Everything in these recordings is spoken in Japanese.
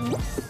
Yes.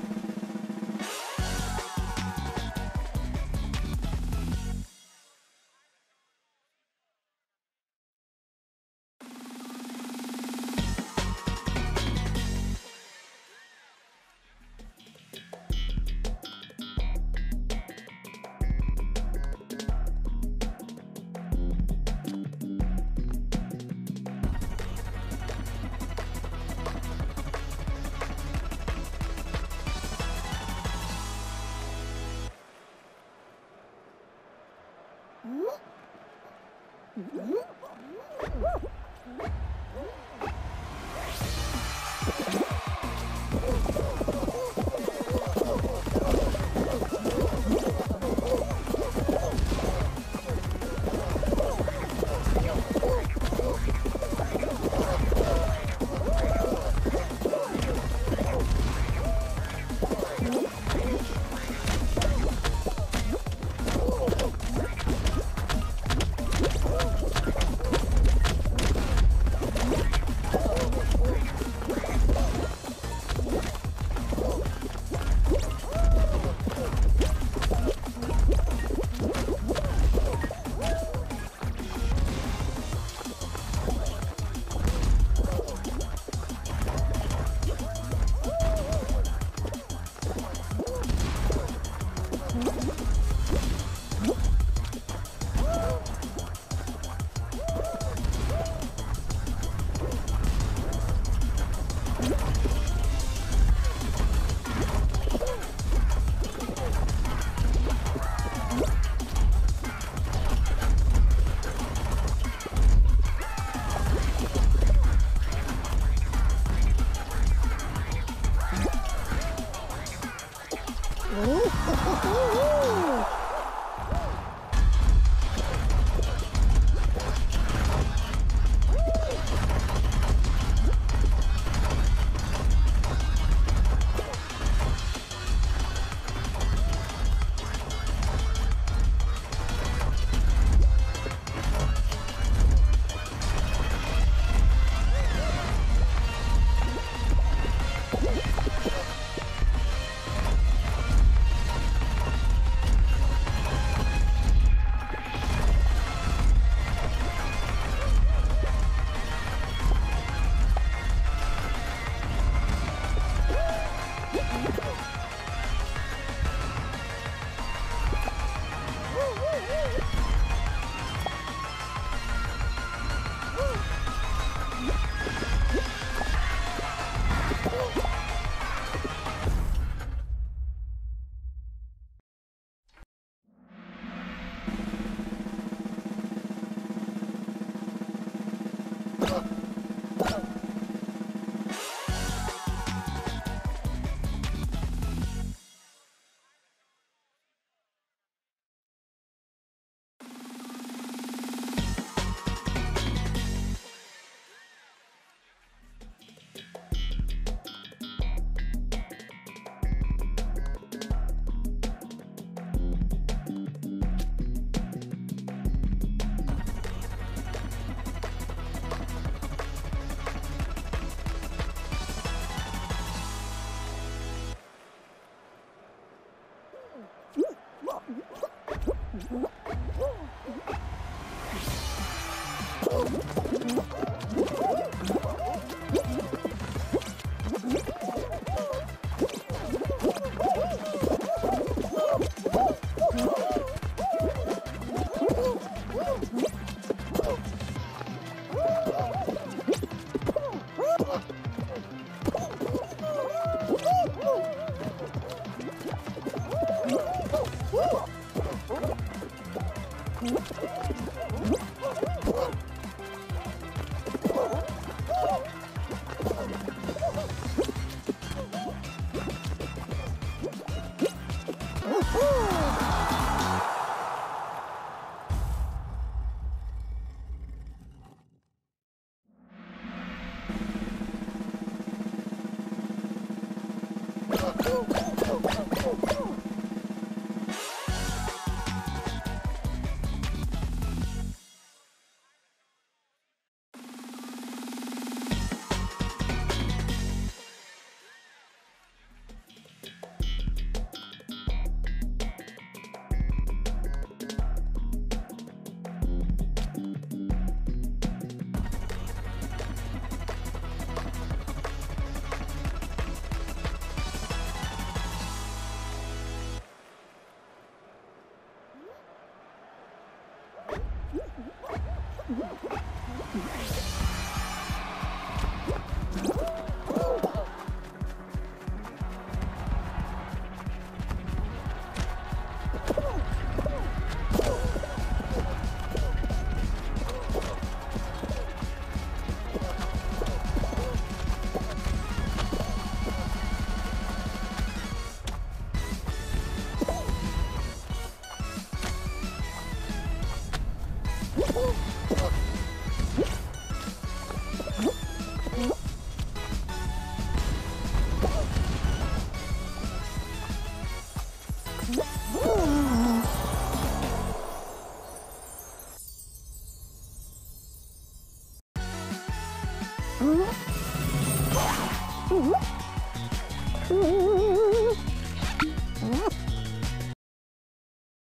Mm-hmm.